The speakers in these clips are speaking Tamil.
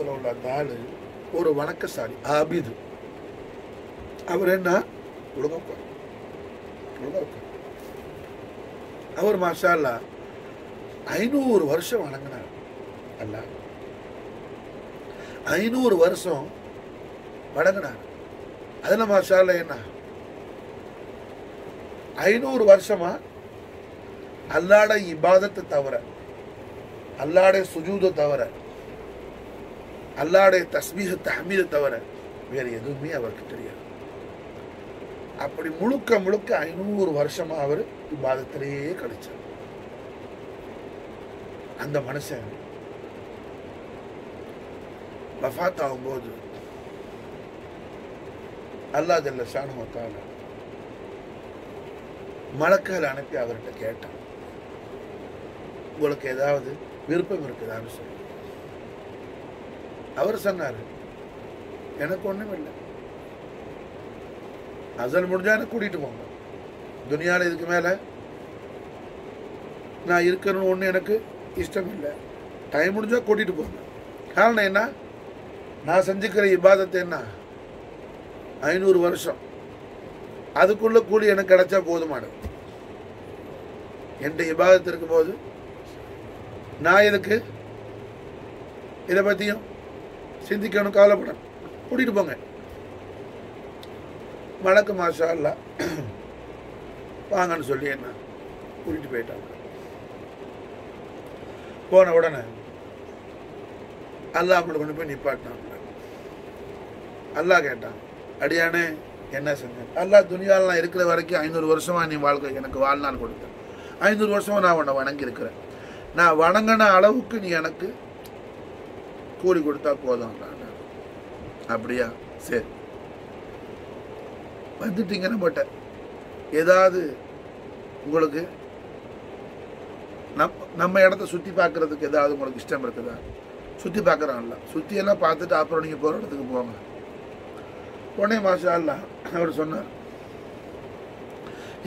உலகத்துல உள்ள அந்த ஆள் ஒரு வணக்கசாலி ஆபிது அவர் என்ன? ஒழுங்கா அவர் மாஷா ஐநூறு வருஷம் வணங்கினார். அல்ல ஐநூறு வருஷம் வணங்கினார். அதில் மாஷால என்ன? ஐநூறு வருஷமா? அல்லாட இபாதத்தை தவிர அல்லாட சுஜூதை தவிர அல்லாடைய தஸ்மீக தஹமீதை தவிர வேற எதுவுமே அவருக்கு தெரியாது. அப்படி முழுக்க முழுக்க ஐநூறு வருஷமா அவர் இவ்வாதத்திலேயே கிடைச்சார் அந்த மனுஷன் வஃத் ஆகும்போது அல்லாஹ் ஜல்ல ஷானுமத்தால மலக்கால் அனுப்பி அவர்கிட்ட கேட்டான். உங்களுக்கு ஏதாவது விருப்பம் இருக்குதான்னு சொல்லி. அவர் சொன்னார். எனக்கு ஒன்றும் இல்லை. அசல் முடிஞ்சா எனக்கு கூட்டிகிட்டு போங்க. துனியாவில் இதுக்கு மேலே நான் இருக்கணும்னு ஒன்று எனக்கு இஷ்டம் இல்லை. டைம் முடிஞ்சால் கூட்டிகிட்டு போங்க. காரணம் என்ன? நான் செஞ்சுக்கிற இபாதத்தை என்ன? ஐநூறு வருஷம். அதுக்குள்ளே கூலி எனக்கு கிடைச்சா போதுமானது என் இபாதத்து இருக்கும்போது நான் எதுக்கு? இதை பற்றியும் சிந்திக்கணும் கவலைப்படணும் கூட்டிகிட்டு போங்க. வழக்கு மாஷா அல்லா வாங்கன்னு சொல்லி என்ன கூட்டிகிட்டு போயிட்டாங்க. போன உடனே அல்லாஹ் அவங்களை கொண்டு போய் நிப்பாட்டினாங்க அல்லாஹ் கேட்டான் அடியானே என்ன செஞ்சேன் அல்லாஹ் துணியாலாம் நான் இருக்கிற வரைக்கும் ஐநூறு வருஷமா நீ வாழ்க்கை எனக்கு வாழ்நாள் கொடுத்தேன் ஐநூறு வருஷமா நான் உன்னை வணங்கியிருக்கிறேன். நான் வணங்கின அளவுக்கு நீ எனக்கு கூலி கொடுத்தா போதும். அப்படியா? சரி. வந்துட்டீங்க நம்மகிட்ட. ஏதாவது உங்களுக்கு நம் நம்ம இடத்த சுற்றி பார்க்கறதுக்கு ஏதாவது உங்களுக்கு இஷ்டம் இருக்குதா? சுற்றி பார்க்குறான்ல சுற்றியெல்லாம் பார்த்துட்டு அப்புறம் நீங்கள் போகிற இடத்துக்கு போங்க. உடனே மாஷா அல்லா அவர் சொன்னார்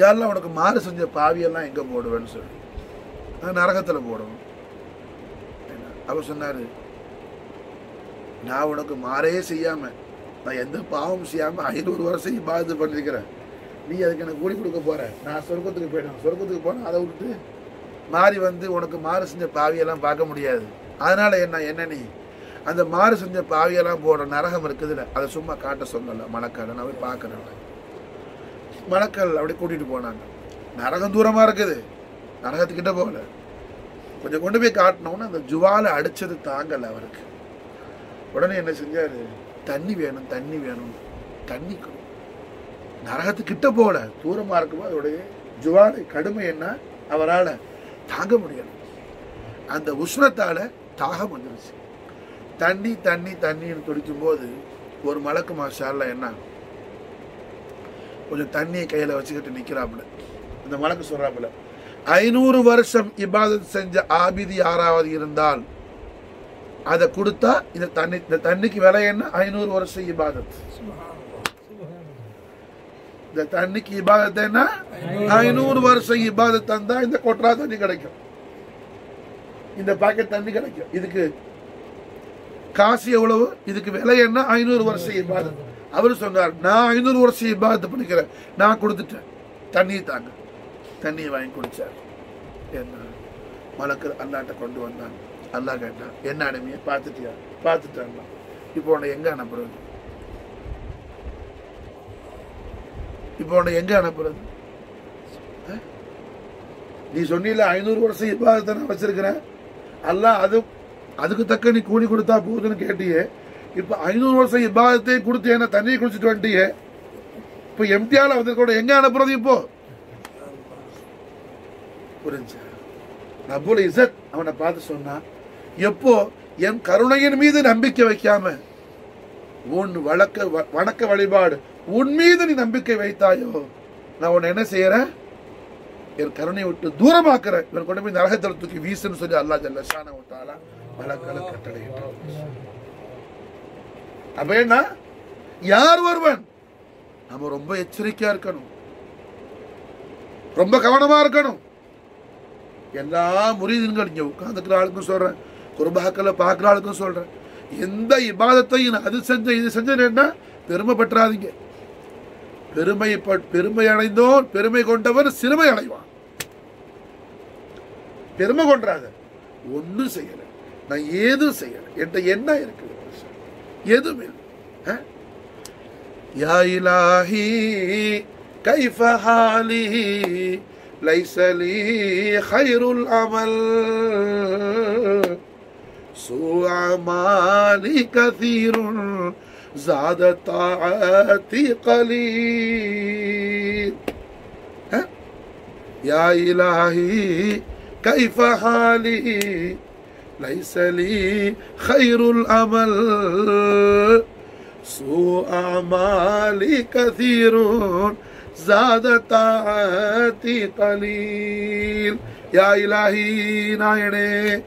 யாரெல்லாம் உனக்கு மாறு செஞ்ச பாவியெல்லாம் எங்கே போடுவேன்னு சொல்லி. நரகத்தில் போடணும் என்ன? அவர் சொன்னார் நான் உனக்கு மாறே செய்யாமல் நான் எந்த பாவம் செய்யாமல் ஐநூறு வருஷம் இபாதத்து பண்ணியிருக்கிறேன் நீ அதுக்கு எனக்கு கூலி கொடுக்க போகிற நான் சொர்க்கத்துக்கு போயிட்டேன் சொர்க்கத்துக்கு போனால் அதை விட்டு மாறி வந்து உனக்கு மாறு செஞ்ச பாவியெல்லாம் பார்க்க முடியாது. அதனால் என்ன என்ன நீ? அந்த மாறு செஞ்ச பாவியெல்லாம் போடுற நரகம் இருக்குதுல்ல அதை சும்மா காட்ட சொல்லலை. மணக்கால். நான் போய் பார்க்கறேன் மணக்கால் அப்படி கூட்டிகிட்டு போனாங்க. நரகம் தூரமாக இருக்குது. நரகத்துக்கிட்ட போகல. கொஞ்சம் கொண்டு போய் காட்டினோன்னு அந்த ஜுவாலை அடித்தது தாங்கலை அவருக்கு. உடனே என்ன செஞ்சாரு? தண்ணி வேணும் தண்ணி வேணும். தண்ணி நரகத்துக்கிட்ட போல தூரமா இருக்கும்போது அதோடைய ஜுவாலை கடுமை என்ன? அவரால தாங்க முடியணும் அந்த உஷ்ணத்தால தாகம் வந்துருச்சு. தண்ணி தண்ணி தண்ணின்னு துடிக்கும் போது ஒரு மலக்கு மாஷால என்ன? கொஞ்சம் தண்ணியை கையில வச்சுக்கிட்டு நிக்கிறாப்புல. இந்த மலக்கு சொல்றாப்புல ஐநூறு வருஷம் இபாதத் செஞ்ச ஆபிதி யாராவது இருந்தால் அதை கொடுத்தா இந்த தண்ணி இந்த தண்ணிக்கு விலை என்ன? ஐநூறு வருஷம் இபாதத். இந்த தண்ணிக்கு இபாதத் என்ன? ஐநூறு வருஷம் இபாதத் தந்தா இந்த கொட்டரா தண்ணி கிடைக்கும். இந்த பாக்கெட் தண்ணி கிடைக்கும். இதுக்கு காசு எவ்வளவு? இதுக்கு விலை என்ன? ஐநூறு வருஷம் இபாதத். அவர் சொன்னார் நான் ஐநூறு வருஷம் இபாதத்தை பண்ணிக்கிறேன். நான் கொடுத்துட்டேன். தண்ணி தாங்க. தண்ணியை வாங்கி குடிச்சார். என்ன? மலக்கு அல்லாட்ட கொண்டு வந்தாங்க அல்லாஹ் கேட்டான். என்ன அடிமையை? பார்த்துட்டியா? பார்த்துட்டாங்களா இப்போ உன்னை எங்கே அனுப்புறது? இப்போ உன்னை எங்கே அனுப்புறது? நீ சொன்னில ஐநூறு வருஷம் இப்பாதத்தை நான் வச்சிருக்கிறேன். அல்லாஹ் அது அதுக்கு தக்க நீ கூலி கொடுத்தா போதுன்னு கேட்டியே. இப்போ ஐநூறு வருஷம் இபாதத்தை கொடுத்து என்ன தண்ணியை குடிச்சிட்டு வந்துட்டியே? இப்போ எம்டிஆல வந்திருக்கோட எங்கே அனுப்புறது இப்போ? புரிஞ்சா? ரபுல் இசத் அவனை பார்த்து சொன்னான் எப்போ என் கருணையின் மீது நம்பிக்கை வைக்காம உன் வழக்க வ- வணக்க வழிபாடு உன் மீது நீ நம்பிக்கை வைத்தாயோ நான் உன்னை என்ன செய்யறேன்? என் கருணையை விட்டு தூரமாக்குறேன். இவன் கொண்டு போய் நரகத்தில் தூக்கி வீசுன்னு சொல்லி அல்லா ஜல்ல ஷான விட்டாலா வழக்கல கட்டளையிட்டான். அப்ப என்ன? யார் ஒருவன்? நம்ம ரொம்ப எச்சரிக்கையா இருக்கணும். ரொம்ப கவனமா இருக்கணும். எல்லா முறியீன்கள் இங்க உட்கார்ந்துக்கிற ஆளுக்கும் சொல்றேன். குருபாக்களை பார்க்குற ஆளுக்கும் சொல்றேன் எந்த இபாதத்தையும் நான் அது செஞ்ச இது செஞ்சேன்னா பெருமை பெற்றாதீங்க பெருமை ப- பெருமை அடைந்தோன் பெருமை கொண்டவர் சிறுமை அடைவான் பெருமை கொண்டாத ஒன்றும் செய்யல நான் ஏதும் செய்யல என்கிட்ட என்ன இருக்குது எதுவும் இல்லை ஆ? يا إلهي كيف حالي ليس لي خير العمل سوء أعمالي كثير زادت طاعتي قليل. يا إلهي كيف حالي؟ ليس لي خير الأمل. سوء أعمالي كثير زادت طاعتي قليل. يا إلهي نايني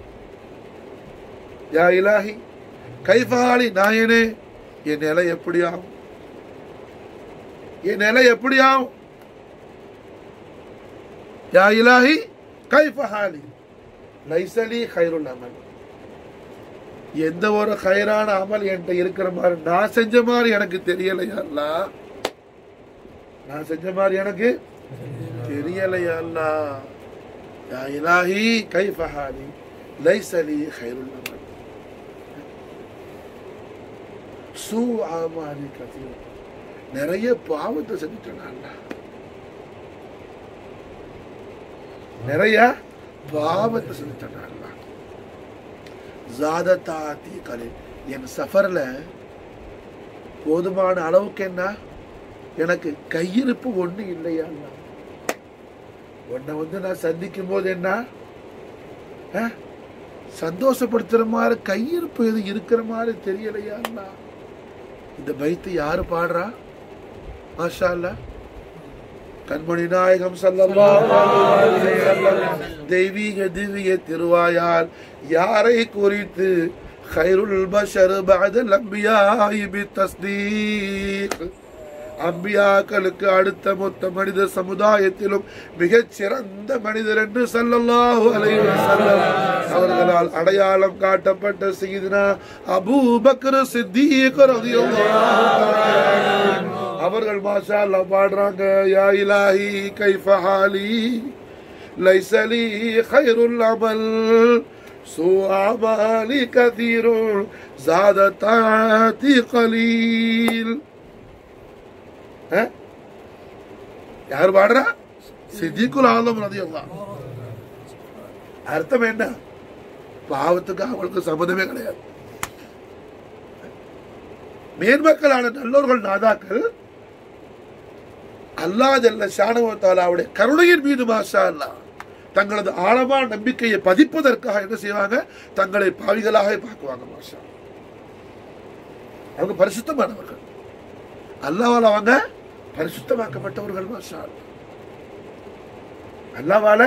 யா இலாகி கைஃபாலி நாயனே என் நிலை எப்படி ஆகும் என் நிலை எப்படி ஆகும் யா இலாகி கைஃபஹாலி லைசலி ஹைருல் அமல். எந்த ஒரு ஹைரான அமல் என்கிட்ட இருக்கிற மாதிரி நான் செஞ்ச மாதிரி எனக்கு தெரியலையா அல்லா? நான் செஞ்ச மாதிரி எனக்கு தெரியலையா அல்லா? யா இலாஹி கைஃபஹாலி லைசலி ஹைருல் அமல். சூ ஆமாரி கதீர் நிறைய பாவத்தை செஞ்சுட்டேன் நிறைய பாவத்தை செஞ்சுட்டேன் அல்லா ஜாதத்தாத்தி கலை. என் சஃபர்ல போதுமான அளவுக்கு என்ன? எனக்கு கையிருப்பு ஒன்று இல்லையா உன்னை வந்து நான் சந்திக்கும் போது என்ன சந்தோஷப்படுத்துகிற மாதிரி கையிருப்பு எது இருக்கிற மாதிரி தெரியலையா இந்த பைத்து யாரு பாடுறா? மாஷா அல்லா கண்மணி நாயகம் தெய்வீக திவ்ய திருவாயார் யாரை குறித்து? خير البشر بعد الأنبياء அம்பியாக்களுக்கு அடுத்த மொத்த மனித சமுதாயத்திலும் மிகச் சிறந்த மனிதர் என்று சொல்லலாம் அவர்களால் அடையாளம் காட்டப்பட்ட செய்தினா அபூபக்கர் சித்தியக்கர் அவர்கள் மாஷா அல்லா பாடுறாங்க யா இலாஹி கைஃபஹாலி லைசலி ஹைருல் அமல் சுஆமாலி கதீரும் ஜாத தாதி கலீல் யார் பாடுறா? சித்திக்குல் ஆலம் ரதியல்லா அர்த்தம் என்ன? பாவத்துக்கு அவளுக்கு சம்மதமே கிடையாது. மேன்மக்களான நல்லோர்கள் நாதாக்கள் அல்லாஹ் சாணவத்தாலாவுடைய கருணையின் மீது மாஷா அல்லாஹ் தங்களது ஆழமான நம்பிக்கையை பதிப்பதற்காக என்ன செய்வாங்க? தங்களை பாவிகளாக பார்க்குவாங்க மாஷா அவங்க பரிசுத்தமானவர்கள். அல்லாவால் அவங்க பரிசுத்தமாக்கப்பட்டவர்கள் மாஷா அல்லாஹ். அல்லாவால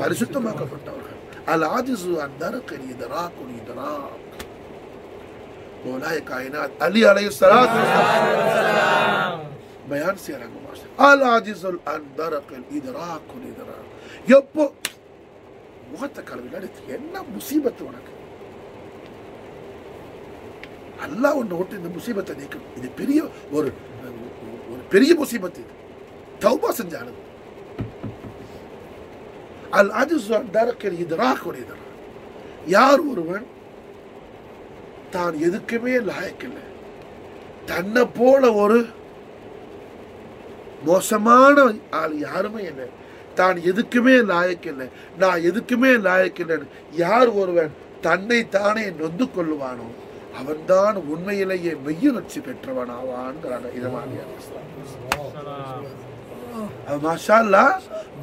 பரிசுத்தமாக்கப்பட்டவர்கள். அல் عن அந்தரக்கன் இதரா குனி இதரா மௌலாய் காயினாத் அலி அலைஹிஸ்ஸலாத்து வஸ்ஸலாம் பயான் செய்யறாங்க العجز عن ஆஜிசுல் அந்தரக்கன் இதரா குனி எப்போ முகத்தை கலவில என்ன முசீபத்து உனக்கு அல்லாஹ் ஒன்று விட்டு இந்த முசீபத்தை நீக்கும் இது பெரிய ஒரு ஒரு பெரிய முசீபத்து இது தௌபா செஞ்சானது அல் அஜிசு அந்தரக்கன் இதரா. யார் ஒருவன் தான் எதுக்குமே லாயக்கில்லை. தன்னை போல ஒரு மோசமான ஆள் யாருமே இல்லை. தான் எதுக்குமே லாயக்கில்லை. நான் எதுக்குமே லாயக்கில்லைன்னு யார் ஒருவன் தன்னை தானே நொந்து கொள்ளுவானோ அவன்தான் உண்மையிலேயே மெய்யுணர்ச்சி பெற்றவனாவான்ங்கிறாங்க இதை மாதிரி மாஷா அல்லாஹ்,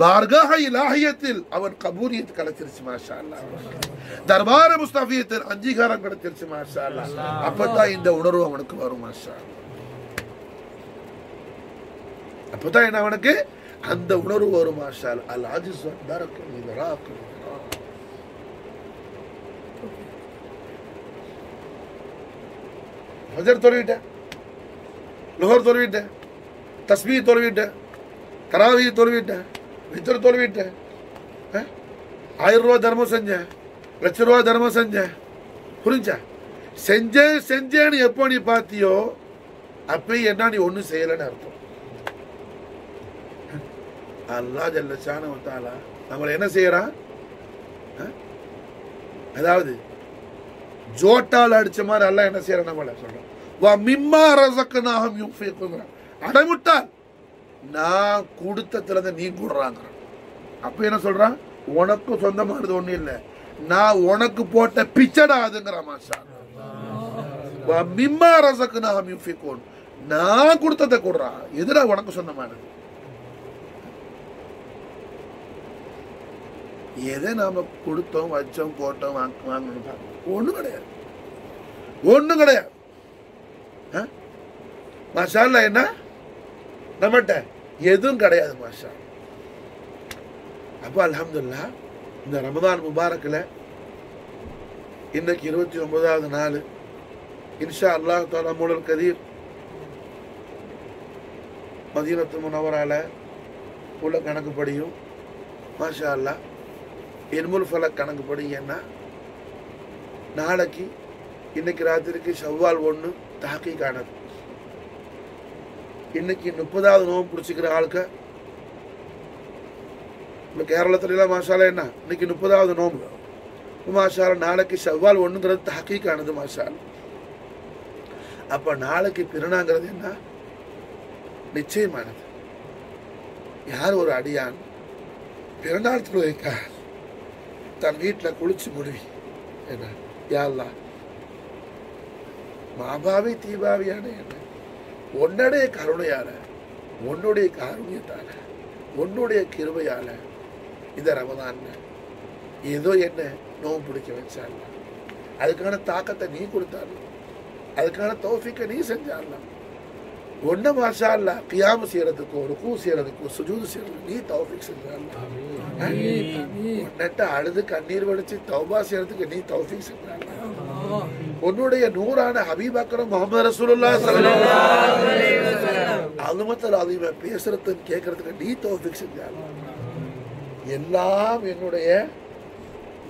பார்காஹ இலாஹியத்தில் அவன் கபூரியத் கிடைச்சிருச்சு மாஷா அல்லாஹ். தர்பார முஸ்தபியத்தில் அங்கீகாரம் கிடைச்சிருச்சு மாஷா அல்லாஹ். அப்பதான் இந்த உணர்வு அவனுக்கு வரும் மாஷா அப்பதான் என்ன அவனுக்கு? அந்த உணர்வு வரும் மாஷா அல் ஆஜிஸ் தரக்கு இதராக்கும் ஹஜர் தொழுவிட்டேன். லுஹர் தொழுவிட்டேன். தஸ்மீ தொழுவிட்டேன். கராவியை தொழுவிட்டேன் வித்தர் தொழுவிட்டேன் ஆயிரம் ரூபா தர்மம் செஞ்சேன். லட்ச ரூபா தர்மம் செஞ்சேன். புரிஞ்சா? செஞ்சேன் செஞ்சேன்னு எப்போ நீ பார்த்தியோ அப்பயும் என்ன நீ ஒன்றும் செய்யலைன்னு அர்த்தம். அல்லாஹ் ஜல்லஷான வந்தாலா நம்மளை என்ன செய்யறான் அதாவது ஜோட்டால் அடிச்ச மாதிரி அல்லாஹ் என்ன செய்யறான் நம்மளை சொல்றான். வா மிம்மா ரசக்கனாகம் யுஃபிக்குங்கிறான் அடைமுட்டால் நான் கொடுத்ததுல இருந்து நீ கூடுறாங்க அப்ப என்ன சொல்றான்? உனக்கு சொந்தமானது ஒண்ணும் இல்ல. நான் உனக்கு போட்ட பிச்சடா அதுங்கிற மாஷா. மிம்மா ரசக்கனாகம் யுஃபிக்குன் நான் கொடுத்ததை கூடுறா. எதுடா உனக்கு சொந்தமானது? எதை நாம கொடுத்தோம் வச்சோம் போட்டோம் வாங்க வாங்கணும் ஒண்ணும் கிடையாது. ஒண்ணும் கிடையாது. அல்லாஹ் என்ன? நம்மகிட்ட எதுவும் கிடையாது மாஷா. அப்போ அலமதுல்லா இந்த ரமதான் முபாரக்கில் இன்னைக்கு இருபத்தி ஒன்பதாவது நாள். இன்ஷா அல்லாஹ் தாலா கதீர் மதீனத்து முனவரால் உள்ள கணக்குப்படியும் மாஷா அல்லாஹ் இன்முல் ஃபலக் கணக்குப்படி ஏன்னா நாளைக்கு இன்னைக்கு ராத்திரிக்கு செவ்வால் ஒன்று தாக்கி காணது இன்னைக்கு முப்பதாவது நோம்பு பிடிச்சிக்கிற ஆளுக்கு இப்போ கேரளத்துல எல்லாம் என்ன? இன்னைக்கு முப்பதாவது நோம்பு. மாஷால நாளைக்கு செவ்வால் ஒண்ணுங்கிறது தஹக்கீக்கானது மாஷால் அப்போ நாளைக்கு பிறனாங்கிறது என்ன? நிச்சயமானது. யார் ஒரு அடியான்? பிறநாள் தொழுகைக்கா தன் வீட்டில் குளிச்சு முடிவி. என்ன? யாரெல்லாம் மாபாவி தீபாவியான என்ன? உன்னுடைய கருணையால உன்னுடைய காருண்யத்தால உன்னுடைய கிருபையால இந்த ரமதான் ஏதோ என்ன நோவு பிடிக்க வச்சால அதுக்கான தாக்கத்தை நீ கொடுத்தால அதுக்கான தௌஃபிக்க நீ செஞ்சால ஒன்ன மாஷா அல்ல கியாம செய்யறதுக்கோ ருக்கு செய்யறதுக்கோ சுஜூது செய்யறதுக்கு நீ தௌஃபிக் செஞ்சால உன்னிட்ட அழுது கண்ணீர் வடிச்சு தௌபா செய்யறதுக்கு நீ தௌஃபிக் செஞ்சால உன்னுடைய நூறான ஹபீபாக்கரம் முகமது ரசூலுல்லா மட்டும் அதிக பேசுறது கேட்கறதுக்கு நீ தௌஃபிக் செஞ்சால எல்லாம் என்னுடைய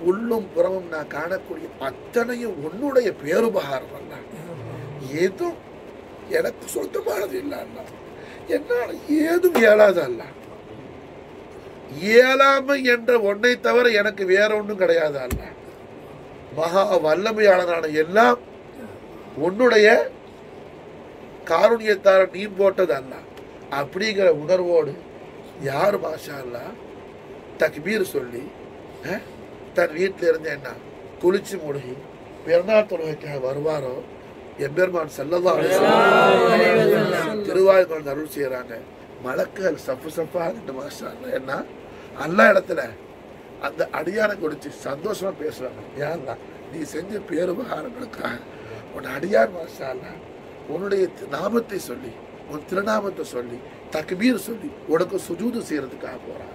உள்ளும் புறமும் நான் காணக்கூடிய அத்தனையும் உன்னுடைய பேருபகாரம் அல்ல ஏதும் எனக்கு சொந்தமானது இல்ல அல்ல என்னால் ஏதும் இயலாது அல்ல இயலாமை என்ற ஒன்றை தவிர எனக்கு வேற ஒன்றும் கிடையாது அல்ல மகா வல்லமையாளனான எல்லாம் உன்னுடைய காருண்யத்தார நீ போட்டது அல்ல. அப்படிங்கிற உணர்வோடு யார் மாஷா அல்ல? தக்பீர் சொல்லி தன் வீட்டில் இருந்து என்ன? குளிச்சு முழுகி பிறநாள் தொழுகைக்காக வருவாரோ? எம்பெருமான் செல்லதா திருவாயுமான் அருள் செய்யறாங்க மலக்குகள் சப்பு சப்பா ரெண்டு மாசம் அல்ல என்ன? எல்லா இடத்துல அந்த அடியானை குறித்து சந்தோஷமா பேசுறாங்க. ஏன்னா நீ செஞ்ச பேருபகாரங்களுக்காக உன் அடியார் மாஷா உன்னுடைய நாமத்தை சொல்லி உன் திருநாமத்தை சொல்லி தக்பீர் சொல்லி உனக்கு சுஜூது செய்யறதுக்காக போறாங்க.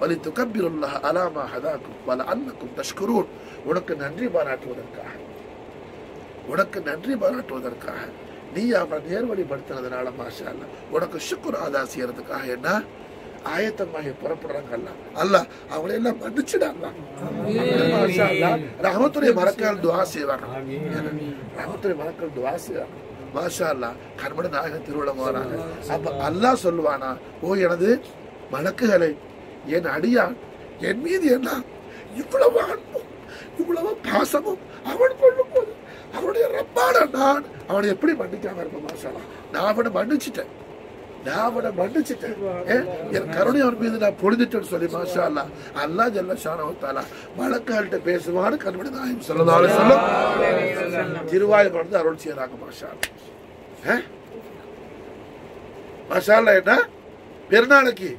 வலி துக்கபிருல்லா அலாமா ஹதாக்கும் பல அன்னக்கும் தஷ்குரூன். உனக்கு நன்றி பாராட்டுவதற்காக உனக்கு நன்றி பாராட்டுவதற்காக நீ அவனை நேர்வழிப்படுத்துறதுனால மாஷா அல்ல உனக்கு சுக்குர் ஆதா செய்யறதுக்காக என்ன? ஆயத்தமாகி புறப்படுறாங்க அல்ல அல்ல அவங்களை எல்லாம் மன்னிச்சிடாங்க. ரஹமத்துடைய மரக்கால் துவா செய்வாங்க. ரஹமத்துடைய மரக்கால் துவா செய்வாங்க. மாஷா அல்லா கண்மட நாயகன் திருவிழம் வராங்க அப்ப அல்லாஹ் சொல்லுவானா ஓ எனது மலக்குகளை என் அடியான் என் மீது என்ன இவ்வளவு அன்பும் இவ்வளவு பாசமும் அவன் கொள்ளும் போது அவனுடைய ரப்பான நான் அவனை எப்படி மன்னிக்காம இருப்பேன் மாஷாலா நான் அவனை மன்னிச்சிட்டேன். நான் அவனை மன்னிச்சிட்டேன் என் கருணை அவன் மீது நான் பொழுதுட்டேன்னு சொல்லி மாஷா அல்லா அல்லா ஜல்ல ஷானவத்தாலா மலக்கால்கிட்ட பேசுவான்னு கண்மணி நாயம் சொல்லதாலும் சொல்லும் திருவாய் வந்து அருள் செய்யறாங்க மாஷா? மாஷா அல்லா என்ன பெருநாளைக்கு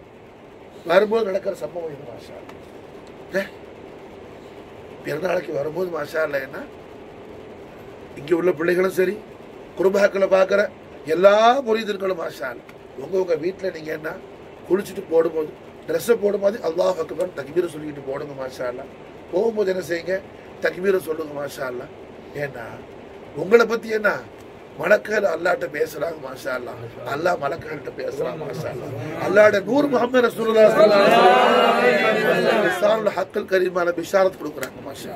வரும்போது நடக்கிற சம்பவம் இது மாஷா? பிறநாளைக்கு வரும்போது மாஷா அல்லா என்ன இங்க உள்ள பிள்ளைகளும் சரி குருபாக்களை பார்க்குற எல்லா முறியதர்களும் மாஷா அல்லா. உங்க உங்கள் வீட்டில் நீங்கள் என்ன? குளிச்சுட்டு போடும்போது ட்ரெஸ்ஸை போடும்போது அல்லாஹ் அக்பர் தக்பீரை சொல்லிக்கிட்டு போடுங்க மாஷா அல்லா போகும்போது என்ன செய்யுங்க? தக்பீரை சொல்லுங்க மாஷா அல்லா ஏன்னா உங்களை பற்றி என்ன? மலக்கள் அல்லாட்ட பேசுறாங்க மாஷா அல்லா அல்லாஹ் மலக்கள்கிட்ட பேசுறாங்க மாஷா அல்லா அல்லாட நூறு முகமது ரசூலுல்லாஹி ஸல்லல்லாஹு ஹக்கல் கரீமான பிஷாரத் கொடுக்குறாங்க மாஷா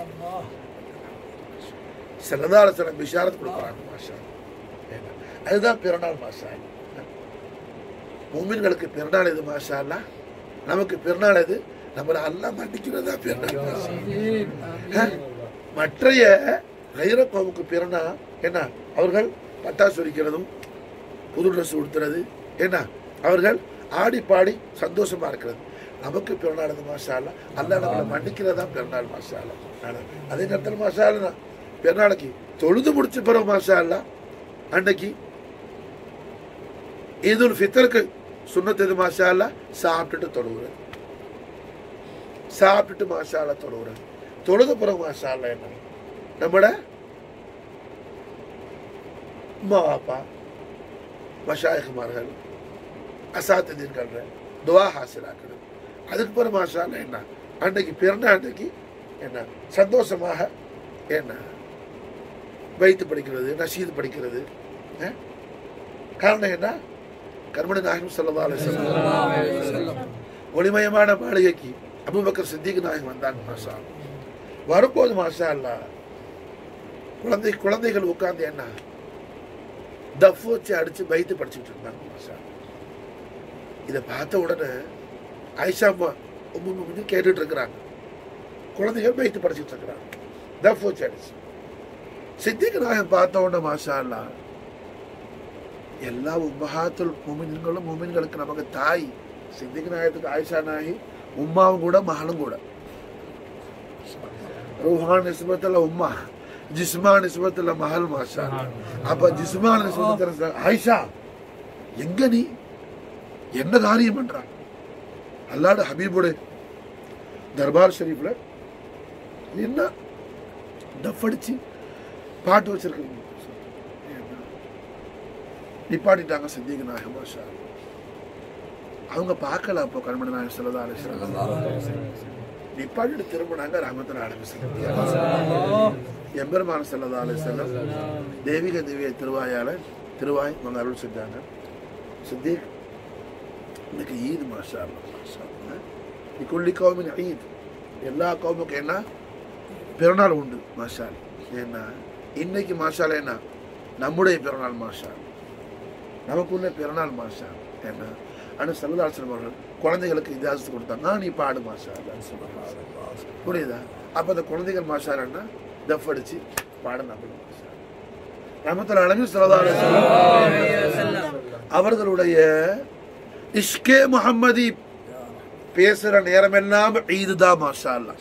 சிலதார சில பிஷாரத் கொடுக்குறாங்க மாஷா ஏன்னா, அதுதான் பிறநாள் மாஷா மூமின்களுக்கு பிறநாள் இது மாஷா அல்லா நமக்கு பிறநாள் இது நம்மளை எல்லாம் மன்னிக்கிறதா அல்லாஹ். மற்றைய கைரப்பாவுக்கு பிறனா என்ன? அவர்கள் பட்டாசு வெடிக்கிறதும் புது ட்ரெஸ் உடுத்துறது என்ன? அவர்கள் ஆடி பாடி சந்தோஷமா இருக்கிறது. நமக்கு பிறநாள் இது மாஷா அல்லா அல்லா நம்மளை மன்னிக்கிறதா பிறநாள் மாஷா அல்லா ஆனா, அதே நேரத்தில் மாஷா அல்லா பிறநாளைக்கு தொழுது முடிச்ச பிறகு மாஷா அல்லா அன்னைக்கு ஈதுல் ஃபித்தருக்கு சுண்ணத்தது இது சாப்பிட்டுட்டு தொழுவுறது. சாப்பிட்டுட்டு மாஷா அல்லா தொழுவுறது. தொழுத பிறகு என்ன? நம்மட அம்மா பாப்பா மஷாயகுமார்கள் அசாத்ததீன்கள் துவா ஹாசிலாக்கணும் அதுக்கு பிறகு மாஷா என்ன? அன்னைக்கு பிறந்த அன்னைக்கு என்ன? சந்தோஷமாக என்ன? வைத்து படிக்கிறது நசீது படிக்கிறது. காரணம் என்ன? கர்மணி நாயகம் சல்லா ஒளிமயமான மாளிகைக்கு அபுபக்கர் சித்திக் நாயகம் வந்தாங்க மாஷா வரும்போது மாஷா அல்லா குழந்தை குழந்தைகள் உட்கார்ந்து என்ன? தஃப் வச்சு அடிச்சு வைத்து படிச்சுட்டு இருந்தாங்க மாஷா இதை பார்த்த உடனே ஐஷா உம்மு கேட்டுட்டு இருக்கிறாங்க. குழந்தைகள் வைத்து படிச்சுட்டு இருக்கிறாங்க. தஃப் வச்சு அடிச்சு. சித்திக் நாயகம் பார்த்த உடனே மாஷா அல்லாஹ் முமின்களும் முமின்களுக்கு நமக்கு தாய் சித்திக் நாயகத்துக்கு ஆயிஷா நாயகி உம்மாவும் கூட மகளும் கூட ரூஹான் நிஸ்பத்துல உம்மா ஜிஸ்மான் நிஸ்பத்துல மகள் மாஷா அப்ப ஜிஸ்மான் நிஸ்பத்துல ஆயிஷா எங்க நீ என்ன காரியம் பண்றா அல்லாட ஹபீபோட தர்பார் ஷரீஃப்ல என்ன டஃப் அடிச்சு பாட்டு வச்சிருக்கீங்க நிப்பாட்டிட்டாங்க சித்திக்கு நாயகம் மாஷா அவங்க பார்க்கல அப்போ கண்மணி நாயகம் சொல்லதா அலிஸ்லாம் நிப்பாட்டிட்டு திரும்பினாங்க ராமத்தில் ஆரம்பிச்சு எம்பெருமான செல்லதா அலிஸ்லாம் தெய்வீக திவ்ய திருவாயால திருவாய் அவங்க அருள் செஞ்சாங்க. சித்திக் இன்னைக்கு ஈத் மாஷா மாஷா இக்குள்ளி கௌமின் ஈத். எல்லா கௌமுக்கும் என்ன? பிறநாள் உண்டு மாஷால் ஏன்னா இன்னைக்கு மாஷால் என்ன? நம்முடைய பிறநாள் மாஷால் நமக்குள்ள பிறநாள் மாஷா என்ன? ஆனால் செல்லதாசனம் அவர்கள் குழந்தைகளுக்கு இதாசத்து கொடுத்தாங்க. நீ பாடு மாஷா புரியுதா? அப்போ அந்த குழந்தைகள் மாஷாரன்னா தஃப் அடிச்சு பாட மாஷா. ரமத்தில் அழகு செல்லதாசனம் அவர்களுடைய இஷ்கே முஹம்மதி பேசுற ஈது தான் மாஷா அல்லா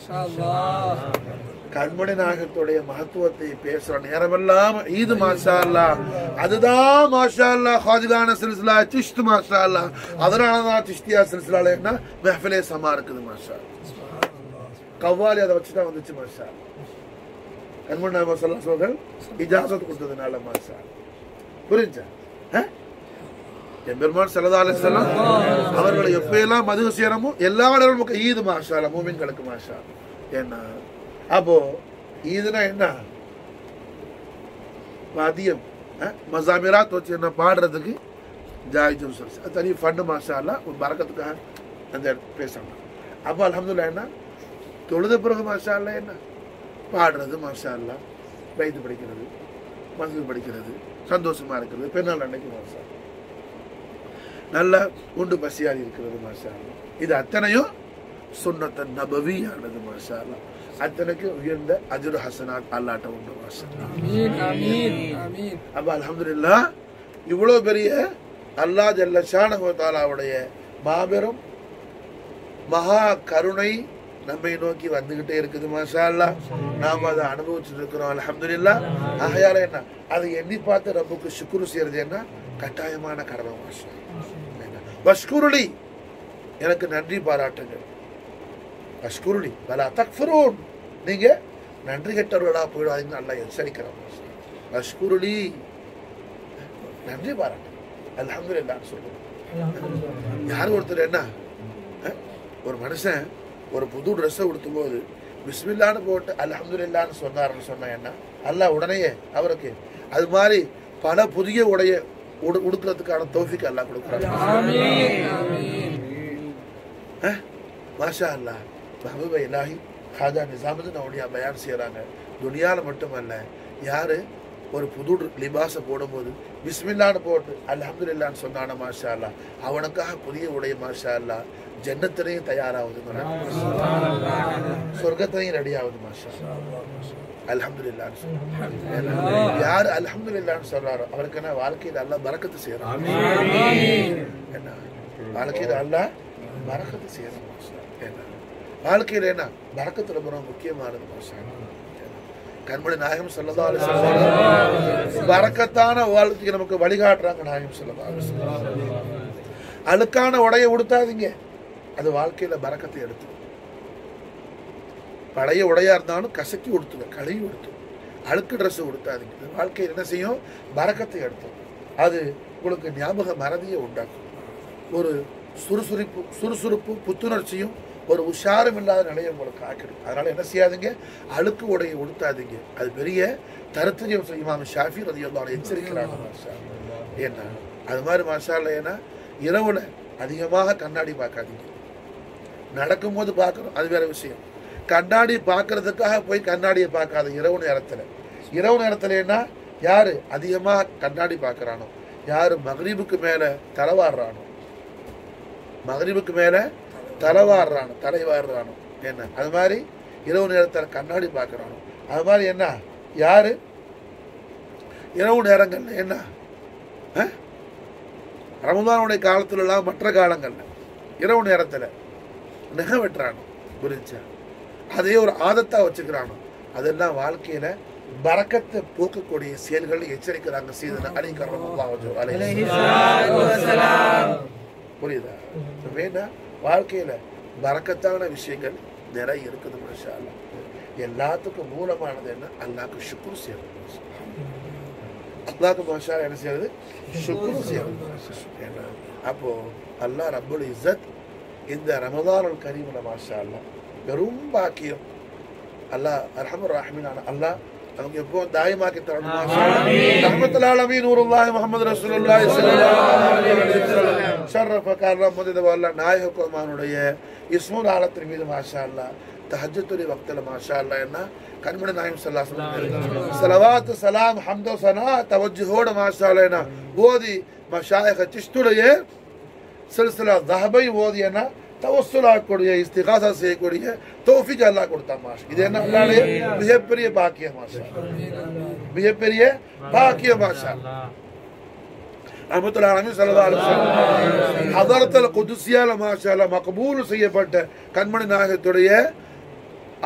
கண்மணி நாயகத்துடைய மகத்துவத்தை பேசுற நேரமெல்லாம் ஈது மாஷா அல்லா அதுதான் மாஷா அல்லா ஹாஜிகான சில்சிலா சிஷ்து மாஷா அல்லா அதனாலதான் சிஷ்தியா சில்சிலால என்ன? மெஹஃபிலே சமா இருக்குது மாஷா கவ்வாலி அதை வச்சுதான் வந்துச்சு மாஷா கண்மணி நாயகம் சொல்லா சொல்கள் இஜாசத் கொடுத்ததுனால மாஷா புரிஞ்சா? எம்பெருமான் சல்லா அலிஸ்லாம் அவர்களை எப்பயெல்லாம் மது சேரமோ எல்லா இடங்களும் ஈது மாஷா அல்லா மூமின்களுக்கு மாஷா ஏன்னா அப்போ இதுனா என்ன? மதியம் அஹ், மசாமிராத் வச்சு என்ன பாடுறதுக்கு? ஜாயிஜும் சொல்லி அது தனி ஃபண்டு மாஷா அல்லா ஒரு பறக்கத்துக்காக அந்த பேசணும் அப்போ அலமதுல்லா என்ன? தொழுத பிறகு மாஷா என்ன? பாடுறது மாஷா அல்லா வைத்து படிக்கிறது மசூல் படிக்கிறது சந்தோஷமா இருக்கிறது பெருநாள் அன்னைக்கு மாஷா நல்ல உண்டு பசியாக இருக்கிறது மாஷா இது அத்தனையும் சுன்னத்த நபவியானது மாஷா அல்லாஹ். அத்தனைக்கு உயர்ந்த அஜுர் ஹசனாத் அல்லாட்ட உண்டு. அப்ப அல்ஹம்துலில்லா இவ்வளவு பெரிய அல்லாஹ் ஜல்ல ஷானகுவத்தாலாவுடைய மாபெரும் மகா கருணை நம்மை நோக்கி வந்துகிட்டே இருக்குது மாஷா அல்லாஹ் நாம அதை அனுபவிச்சுட்டு இருக்கிறோம் அல்ஹம்துலில்லா. ஆகையால என்ன? அதை எண்ணி பார்த்து ரப்புக்கு சுக்குரு செய்யறது என்ன? கட்டாயமான கடமை மாஷா? வஷ்குருளி எனக்கு நன்றி பாராட்டுங்கள். வஷ்குருளி பலா தக்ஃபுரூன். நீங்க நன்றி கெட்டவர்களா போயிடாதீங்க நல்லா எச்சரிக்கிறோம் வஷ்குருளி நன்றி பாராட்டு. அல்ஹம்துலில்லாஹ் சொல்லுங்க யார் ஒருத்தர் என்ன? ஒரு மனுஷன் ஒரு புது ட்ரெஸ்ஸை உடுத்தும் போது பிஸ்மில்லான்னு போட்டு அல்ஹம்துலில்லான்னு சொன்னாருன்னு சொன்னா என்ன? அல்லாஹ் உடனேயே அவருக்கு அது மாதிரி பல புதிய உடைய உடு உடுக்கிறதுக்கான தோஃபிக்கு அல்லாஹ் கொடுக்குறாங்க மாஷா அல்லாஹ் மஹபூப இலாஹி ஹாஜா நிசாமுதீன் அவளியா பயான் செய்கிறாங்க துனியால மட்டுமல்ல யாரு? ஒரு புது லிபாஸை போடும்போது பிஸ்மில்லான்னு போட்டு அல்ஹம்துலில்லான்னு சொன்னான மாஷா அல்லா அவனுக்காக புதிய உடைய மாஷா அல்லா ஜன்னத்திலையும் தயாராகுது சொர்க்கத்திலையும் ரெடி ஆகுது மாஷா அல்ஹம்துலில்லான்னு சொல்றாரு. யார் அல்ஹம்துலில்லான்னு சொல்றாரோ அவருக்கு என்ன வாழ்க்கையில் அல்ல பறக்கத்து செய்யறான். என்ன? வாழ்க்கையில் அல்ல பறக்கத்து செய்யறான் மாஷா வாழ்க்கையில் என்ன? பறக்கத்துல ரொம்ப முக்கியமானது கண்மணி நாயகம் சொல்லதா பறக்கத்தான வாழ்க்கைக்கு நமக்கு வழிகாட்டுறாங்க நாயகம் சொல்லதா அழுக்கான உடைய உடுத்தாதீங்க. அது வாழ்க்கையில பறக்கத்தை எடுத்து. பழைய உடையா இருந்தாலும் கசக்கி உடுத்துங்க கழுவி உடுத்துங்க அழுக்கு ட்ரெஸ் உடுத்தாதீங்க. வாழ்க்கையில் என்ன செய்யும்? பறக்கத்தை எடுத்தும். அது உங்களுக்கு ஞாபக மறதியை உண்டாக்கும். ஒரு சுறுசுறுப்பு சுறுசுறுப்பு புத்துணர்ச்சியும் ஒரு உஷாரம் இல்லாத நிலையை உங்களுக்கு ஆக்கிடும் அதனால என்ன செய்யாதீங்க? அழுக்கு உடையை உடுத்தாதீங்க. அது பெரிய தருத்திரியம் இமாம் ஷாஃபி ரதியல்லாஹு அன்ஹு எச்சரிக்கிறாங்க மாஷா ஏன்னா அது மாதிரி மாஷா அல்ல ஏன்னா இரவுல அதிகமாக கண்ணாடி பார்க்காதீங்க. நடக்கும்போது பார்க்கணும். அது வேற விஷயம். கண்ணாடி பார்க்கறதுக்காக போய் கண்ணாடியை பார்க்காத இரவு நேரத்துல. இரவு நேரத்துல என்ன? யாரு அதிகமா கண்ணாடி பார்க்கறானோ? யாரு மகரிபுக்கு மேல தலைவாடுறானோ? மகரிபுக்கு மேல தலைவாடுறானோ தலைவாடுறானோ என்ன? அது மாதிரி இரவு நேரத்துல கண்ணாடி பார்க்கறானோ அது மாதிரி என்ன? யாரு? இரவு நேரங்கள்ல என்ன? ரமதானுடைய காலத்துல எல்லாம் மற்ற காலங்கள்ல இரவு நேரத்துல நகை வெட்டுறானோ புரிஞ்சா அதே ஒரு ஆதத்தா வச்சுக்கிறானோ. அதெல்லாம் வாழ்க்கையில பறக்கத்தை போக்கக்கூடிய செயல்கள் எச்சரிக்கிறாங்க சீதன அலிகரம் புரியுதா? வேணா வாழ்க்கையில பறக்கத்தான விஷயங்கள் நிறைய இருக்குது அல்லாஹ். எல்லாத்துக்கும் மூலமானது என்ன? அல்லாஹ்க்கு சுக்குர் செய்யறது அல்லாஹ்க்கு மாஷா என்ன செய்யறது? சுக்குர் செய்யறது அப்போ அல்லாஹ் ரப்புல் இஸ்ஸத் இந்த ரமதானுல் கரீம்ல மாஷா அல்லாஹ் பெரும் பாக்கியம். அல்லாஹ் அர்ஹமர் ராஹிமீனான அல்லாஹ் அவங்க எப்போ தாயமாக்கி தரணும் ரஹமத்துல் ஆலமீன் நூருல்லாஹி முஹம்மது ரசூலுல்லாஹி ஸல்லல்லாஹு அலைஹி வஸல்லம் ஷர்ரஃப கர்ரம் முதித வல்ல நாயக குமாரனுடைய இஸ்முல் ஆலத்தின் மீது மாஷா அல்லாஹ் தஹஜ்ஜுத்துடைய வக்தில் மாஷா அல்லாஹ் என்ன கண்மணி நாயம் ஸல்லல்லாஹு ஸலவாத் சலாம் ஹம்து சனா தவஜ்ஜுஹோட மாஷா அல்லாஹ் என்ன ஓதி மஷாயிக சிஷ்துடைய சில்சிலா தஹபை ஓதியனா தவசுலாக்கூடிய இஸ்திகாசா செய்யக்கூடிய தௌஃபிக் அல்லாஹ் கொடுத்தான் மாஷா இது என்ன அல்லாஹ்வுடைய மிகப்பெரிய பாக்கியம் மாஷா மிகப்பெரிய பாக்கியம் மாஷா رحمت اللہ صلی اللہ علیہ وسلم. حضرت القدسیயால் மாஷாலா மகபூல் செய்யப்பட்ட கண்மணி நாயகத்துடைய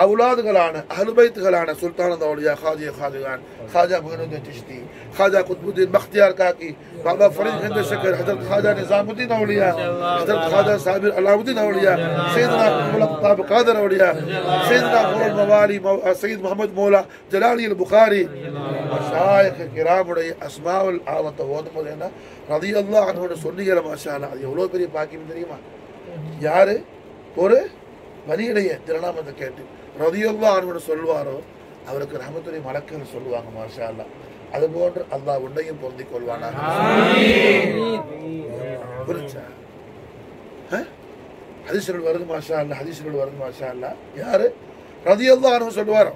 اولادگلانا اہل بیت گلانا سلطان دولیہ خاجی خاجگان خواجہ بھیرد چشتی خواجہ قطب الدین بختیار کاکی بابا فرید ہند شکر حضرت خواجہ نظام الدین اولیاء حضرت خواجہ صابر علام الدین اولیاء سیدنا ملقب قادر اولیاء سیدنا مول الموالی سید محمد مولا جلالی البخاری மஷாயிக் கிராமுடைய அஸ்மாவுல் ஆவத்தை ஓதும் போது என்ன? ரதி அல்லா அதோட சொன்னிகளை மாஷா அல்லாஹ். அது எவ்வளோ பெரிய பாக்கியம் தெரியுமா? யாரு? ஒரு வலியுடைய திருநாமத்தை கேட்டு. ரதியுல்லா அவனோட சொல்வாரோ அவருக்கு ரஹமத்துடைய மலக்கள் சொல்லுவாங்க மாஷா அல்லாஹ் அது போன்று அல்லாஹ் உன்னையும் பொருந்திக் கொள்வானா புரிஞ்சா? ஹதீஸ்கள் வருது மாஷா அல்லாஹ் ஹதீஸ்கள் வருது மாஷா அல்லாஹ் யாரு? ரதியுல்லா அவனு சொல்லுவாரோ?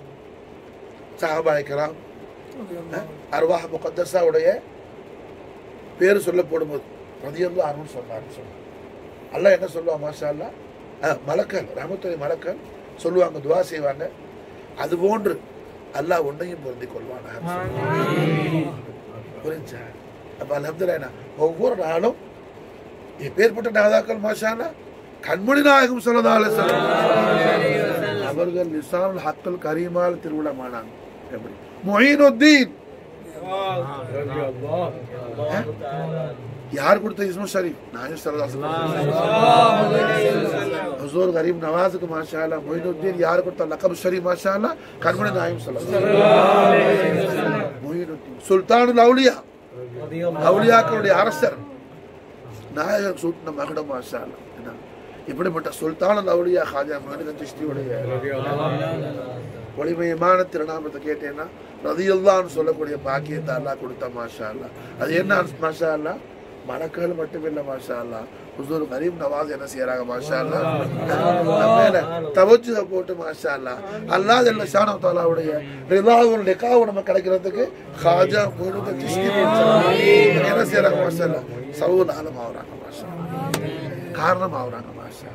சஹாபாய்க்கலாம் அர்வாஹ் முகத்தஸாவுடைய பேர் சொல்ல போடும்போது ரதியல்லா அருண் சொன்னார்னு சொன்னார். அல்லாஹ் என்ன சொல்லுவான் மாஷா அல்லாஹ் அஹ், மலக்கள் ரஹமத்துறை மலக்கள் சொல்லுவாங்க துவா செய்வாங்க. அது போன்று அல்லாஹ் உன்னையும் பொருந்திக் கொள்வான் புரிஞ்சா? அப்ப அல்ஹம்துலில்லாஹ் ஒவ்வொரு நாளும் எப்பேற்பட்ட நாதாக்கள் மாஷா அல்லாஹ் கண்மணி நாயகம் சொல்லதா அவர்கள் லிசானுல் ஹக்கல் கரீமால் திருவிழமானாங்க எப்படி? மொயினுத்தீன் யார் கொடுத்த இஸ்மு ஷரீஃப் நாயகம் சல்லல்லாஹு ஹுசூர் கரீம் நவாஸுக்கு மாஷா அல்லாஹ் மொயினுத்தீன் யார் கொடுத்த லக்கப் ஷரீஃப் மாஷா அல்லாஹ் கண்மணி நாயகம் சல்லல்லாஹு மொயினுத்தீன் சுல்தானுல் அவுலியா அவுலியாக்களுடைய அரசர் நாயகர் சூட்டின மகுடம் மாஷா அல்லாஹ் என்ன? இப்படிப்பட்ட சுல்தானுல் அவுலியா ஹாஜா மகனுக்கு சிஷ்டியுடைய ஒளிமயமான திருநாமத்தை கேட்டேன்னா ரதியுல்லான்னு சொல்லக்கூடிய பாக்கியத்தை அல்லா கொடுத்தா மாஷா அல்லா அது என்ன மாஷா அல்லா மலக்கள் மட்டும் இல்லை மாஷா அல்லாஹ் ஹுசூர் கரீம் நவாஸ் என்ன செய்யறாங்க மாஷா அல்லாஹ் நம்ம மேல தவஜுக போட்டு மாஷா அல்லா அல்லாஹ் இல்ல ஷானு தாலாவுடைய ரிதாவும் லிகாவும் நம்ம கிடைக்கிறதுக்கு ஹாஜா போடுறது என்ன செய்யறாங்க மாஷா அல்லா சவுல் ஆலம் ஆகுறாங்க மாஷா காரணம் ஆகுறாங்க மாஷா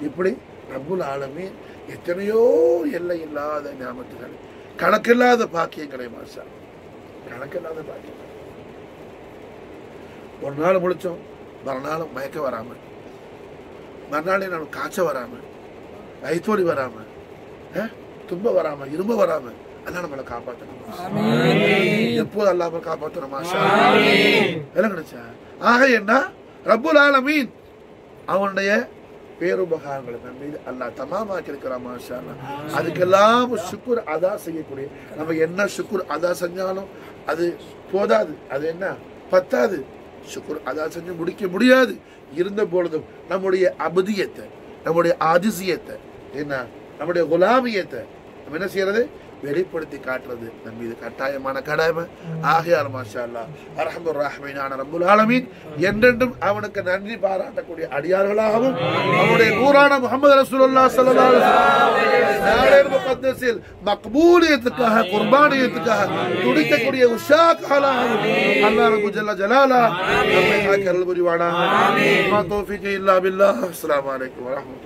இப்படி அபுல் ஆலமீன் எத்தனையோ எல்லை இல்லாத ஞாபகத்துகள். கணக்கில்லாத பாக்கியங்களை அல்லாஹ். கணக்கில்லாத பாக்கியம் ஒரு நாள் முழிச்சோம் மறுநாள் மயக்க வராம. மறுநாளே நான் காய்ச்ச வராம. வயிற்றோடி வராம. அஹ், தும்ப வராம இரும்ப வராம. எல்லாம் நம்மளை காப்பாற்றணும் எப்போது அல்லாம காப்பாற்றணும் எல்லாம் கிடைச்சா? ஆக என்ன? ரப்புல் ஆலமீன். அவனுடைய பேருபகாரங்களை நம்ம மீது அல்லாஹ் தமாமாக்கி மாஷா அதுக்கெல்லாம் சுக்குர் அதா செய்யக்கூடிய நம்ம என்ன சுக்குர் அதா செஞ்சாலும் அது போதாது. அது என்ன? பத்தாது. சுக்குர் அதா செஞ்சு முடிக்க முடியாது. இருந்த பொழுதும் நம்முடைய அபதியத்தை நம்முடைய அதிசயத்தை என்ன? நம்முடைய குலாமியத்தை நம்ம என்ன செய்யறது? வெளிப்படுத்தி காட்டுறது நம்ம மீது கட்டாயமான கடமை ஆகையால் மாஷா அல்லாஹ் அரஹமுர் ரஹ்மீனான ரப்புல் ஆலமீன் என்றென்றும் அவனுக்கு நன்றி பாராட்டக்கூடிய அடியார்களாகவும் அவனுடைய நூறான முகமது அலைஹி வஸல்லம் நாளில் முகத்தஸில் மக்பூலியத்துக்காக குர்பானியத்துக்காக துடிக்கக்கூடிய உஷாக்களாகவும் அல்லாஹ் ரப்பு ஜல்ல ஜலாலா நம்மை அருள் புரிவானாக ஆமீன். மா தௌஃபீக இல்லா பில்லாஹ். அஸ்ஸலாமு அலைக்கும் வரஹ்மத்துல்லாஹி